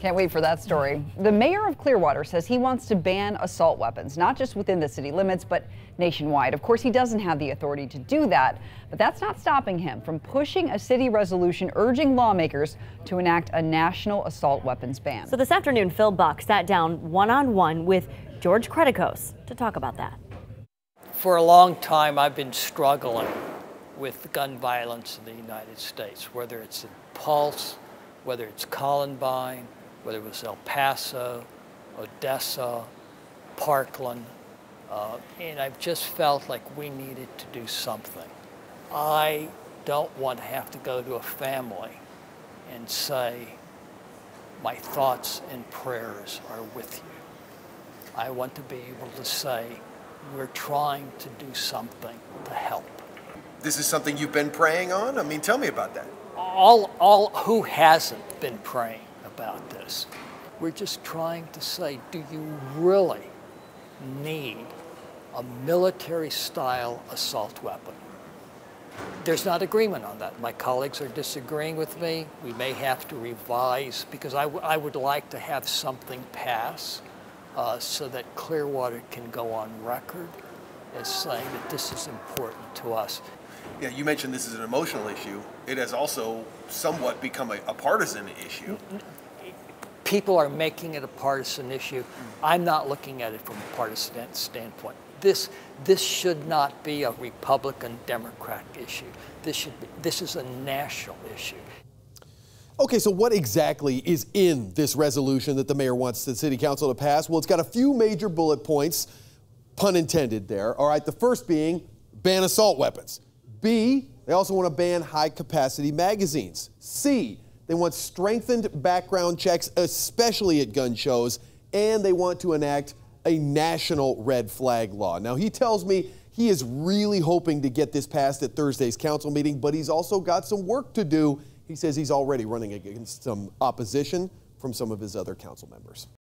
Can't wait for that story. The mayor of Clearwater says he wants to ban assault weapons, not just within the city limits, but nationwide. Of course, he doesn't have the authority to do that, but that's not stopping him from pushing a city resolution urging lawmakers to enact a national assault weapons ban. So this afternoon, Phil Buck sat down one on one with George Cretekos to talk about that. For a long time, I've been struggling with gun violence in the United States, whether it's in Pulse, whether it's Columbine, whether it was El Paso, Odessa, Parkland, uh, and I've just felt like we needed to do something. I don't want to have to go to a family and say, my thoughts and prayers are with you. I want to be able to say, we're trying to do something to help. This is something you've been praying on? I mean, tell me about that. All, all, who hasn't been praying about this? We're just trying to say, do you really need a military style assault weapon? There's not agreement on that. My colleagues are disagreeing with me. We may have to revise because I, I would like to have something pass uh, so that Clearwater can go on record as saying that this is important to us. Yeah, you mentioned this is an emotional issue. It has also somewhat become a, a partisan issue people are making it a partisan issue. I'm not looking at it from a partisan standpoint. This, this should not be a Republican Democrat issue. This, should be, this is a national issue. Okay, so what exactly is in this resolution that the mayor wants the city council to pass? Well, it's got a few major bullet points, pun intended there. All right, the first being ban assault weapons. B, they also want to ban high capacity magazines. C, they want strengthened background checks, especially at gun shows, and they want to enact a national red flag law. Now, he tells me he is really hoping to get this passed at Thursday's council meeting, but he's also got some work to do. He says he's already running against some opposition from some of his other council members.